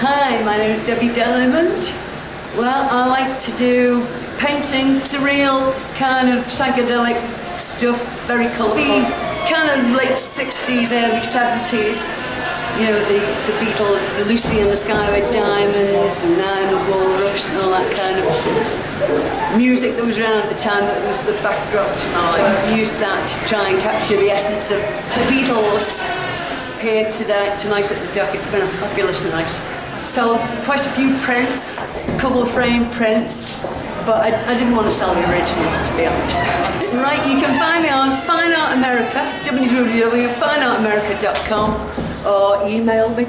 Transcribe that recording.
Hi, my name is Debbie Diamond. Well, I like to do painting, surreal, kind of psychedelic stuff, very colourful. Mm. Kind of late 60s, early 70s. You know, the, the Beatles, Lucy in the Sky with Diamonds, and I Am the Walrus, and all that kind of music that was around at the time that was the backdrop to my life. I've used that to try and capture the essence of the Beatles here today, tonight at the Duck. It's been a fabulous night. Sold quite a few prints, a couple of framed prints, but I, I didn't want to sell the originals to be honest. Right, you can find me on Fine Art America, www.fineartamerica.com, or email me